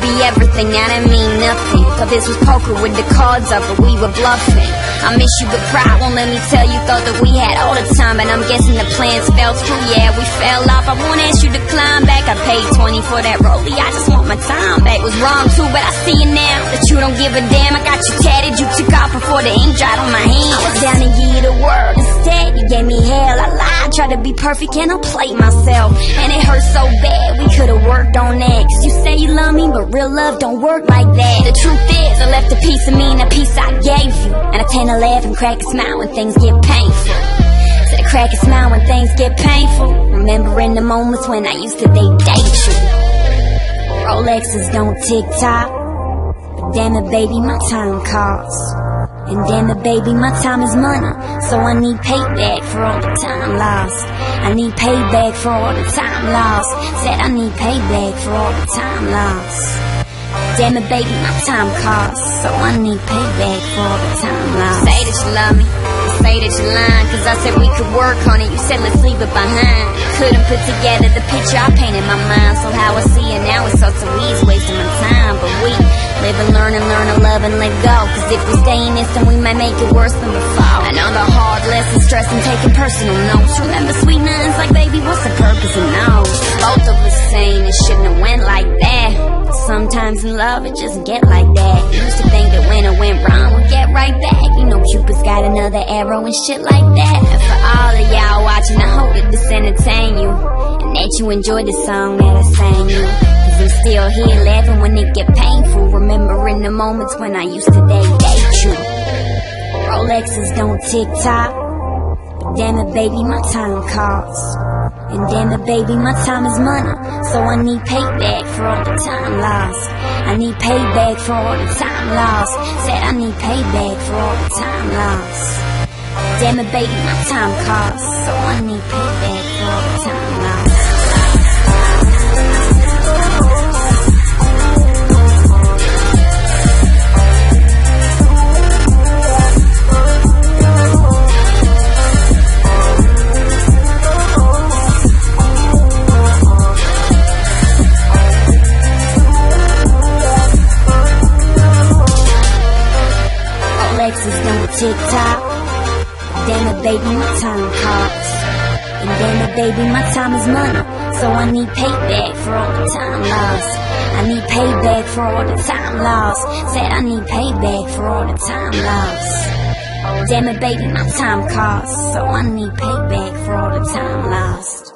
something, I didn't mean nothing. Thought this was poker with the cards up, but we were bluffing. I miss you, but pride won't let me tell you. Thought that we had all the time, and I'm guessing the plans fell through. Yeah, we fell off. I won't ask you to climb back. I paid 20 for that rollie. I just want my time back. Was wrong too, but I see it now that you don't give a damn. I got you tatted, you took off before the ink dried on my hand. I was down to give you the world instead. You gave me hell. I lied, tried to be perfect, and I played myself, and it hurt so bad. We could've worked on that. Say you love me, but real love don't work like that. The truth is, I left a piece of me and a piece I gave you, and I tend to laugh and crack a smile when things get painful. So I crack a smile when things get painful. Remembering the moments when I used to date, date you. Rolexes don't tick tock. But damn it, baby, my time costs. And damn it, baby, my time is money. So I need payback for all the time lost. I need payback for all the time lost. Said I need payback for all the time lost. Damn it, baby, my time costs. So I need payback for all the time lost. Say that you love me. Say that you lying, cause I said we could work on it. You said let's leave it behind. Couldn't put together the picture I painted in my mind. So how I see it now is so so easy, wasting my if we stay in this, then we might make it worse than before. The hard lessons, stress and taking personal notes. Remember sweet nothings like baby, what's the purpose of those? Both of us saying it shouldn't have went like that. Sometimes in love it just get like that. Used to think that when it went wrong, we'd get right back. You know Cupid's got another arrow and shit like that. And for all of y'all you enjoy the song that I sang you. Cause I'm still here laughing when it get painful. Remembering the moments when I used to date, date you. Rolexes don't tick tock. But damn it, baby, my time costs. And damn it, baby, my time is money. So I need payback for all the time lost. I need payback for all the time lost. Said I need payback for all the time lost. Damn it, baby, my time costs. So I need payback for all the time lost. Damn it, baby, my time costs. And damn it, baby, my time is money. So I need payback for all the time lost. I need payback for all the time lost. Said I need payback for all the time lost. Damn it, baby, my time costs. So I need payback for all the time lost.